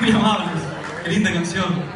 Muy amables. Qué linda canción.